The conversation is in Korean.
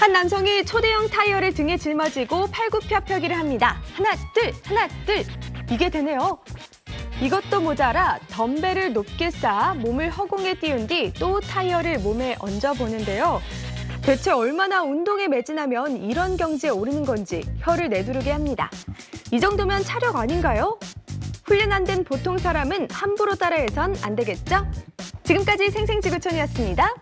한 남성이 초대형 타이어를 등에 짊어지고 팔굽혀펴기를 합니다. 하나, 둘, 하나, 둘. 이게 되네요. 이것도 모자라 덤벨을 높게 쌓아 몸을 허공에 띄운 뒤 또 타이어를 몸에 얹어 보는데요. 대체 얼마나 운동에 매진하면 이런 경지에 오르는 건지 혀를 내두르게 합니다. 이 정도면 차력 아닌가요? 훈련 안 된 보통 사람은 함부로 따라해선 안 되겠죠? 지금까지 생생지구촌이었습니다.